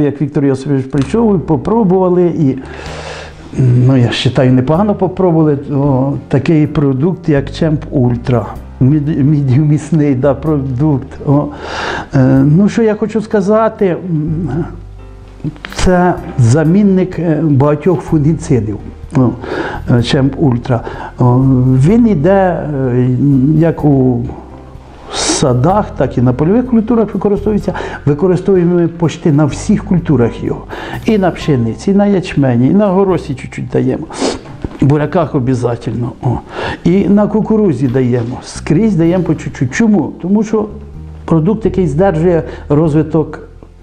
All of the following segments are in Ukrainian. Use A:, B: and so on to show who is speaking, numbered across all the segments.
A: Як Віктор Йосифович прийшов, попробували і. Ну, я вважаю, непогано попробували о, такий продукт, як Чемп Ультра. Мідіумісний да, продукт. О. Е, ну, що я хочу сказати, це замінник е, багатьох фунгіцидів. Чемп Ультра. Він йде е, як у садах, так і на польових культурах використовується. Використовуємо ми почти на всіх культурах його. І на пшениці, і на ячмені, і на горосі чуть-чуть даємо. Буряках обов'язково. І на кукурузі даємо. Скрізь даємо по чуть-чуть. Чому? Тому що продукт, який здержує розвиток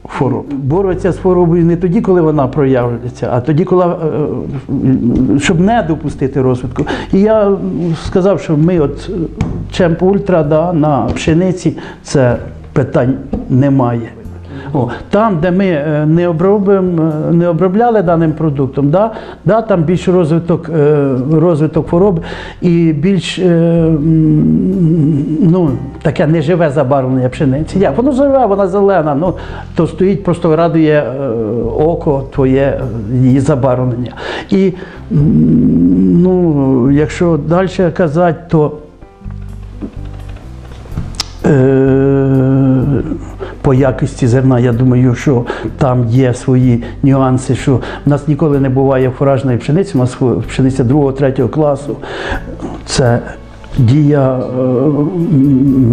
A: хвороб. Бороться з хворобою не тоді, коли вона проявляється, а тоді, коли е, щоб не допустити розвитку. І я сказав, що ми от е, Чемп Ультра да, на пшениці це питань немає. О, там, де ми е, не, е, не обробляли даним продуктом, да, да, там більш розвиток, е, розвиток хвороб і більш ну, таке неживе забарвлення пшениці. Як? Воно живе, вона зелена, ну, то стоїть, просто радує око твоє її забарвлення. І ну, якщо далі казати, то по якості зерна, я думаю, що там є свої нюанси, що в нас ніколи не буває фуражної пшениці, у нас пшениця 2-3 класу. Це дія е,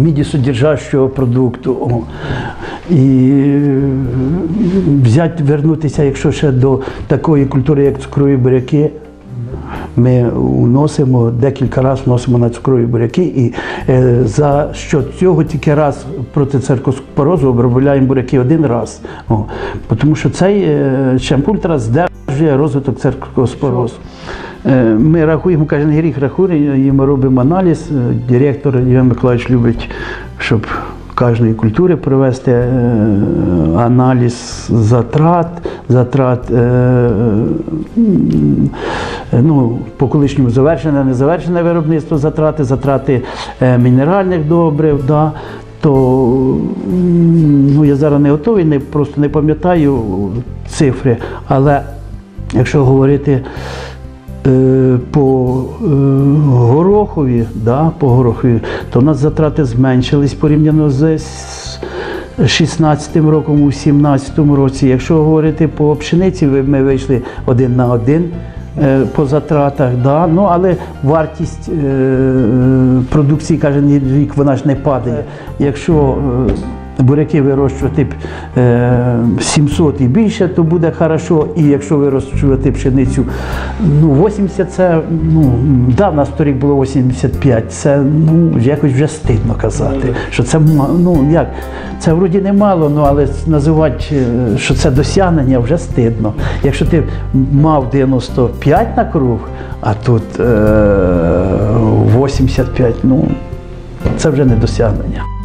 A: мідісодержащого продукту. І е, взяти, вернутися, якщо ще до такої культури, як цукрові буряки, ми вносимо декілька разів вносимо на цукрові буряки, і е, за що цього тільки раз проти церкоспорозу обробляємо буряки один раз. О, тому що цей е, шампультра здержує розвиток церкоспорозу. Е, Ми рахуємо кожен рік, рахуємо, робимо аналіз. Директор Іван Миколаївич любить, щоб кожної культури провести е, аналіз затрат, затрат е, ну, по колишньому завершене, незавершене виробництво затрати, затрати е, мінеральних добрив. Да, то ну, я зараз не готовий, не, просто не пам'ятаю цифри, але якщо говорити Е, по е, горохові, да, по горохові, то у нас затрати зменшились порівняно з 16 роком, у 17 році. Якщо говорити по пшениці, ми вийшли один на один. е, По затратах, да. ну, але вартість е, продукції кожен рік вона ж не падає. Якщо е, буряки вирощувати е, 700 і більше, то буде хорошо. І якщо вирощувати пшеницю, ну 80 це, ну, да, в нас торік було 85, це ну, якось вже стидно казати. Що це ну як, це вроді немало, ну, але називати, е, що це досягнення вже стидно. Якщо ти мав 95 на круг, а тут е, 85, ну це вже не досягнення.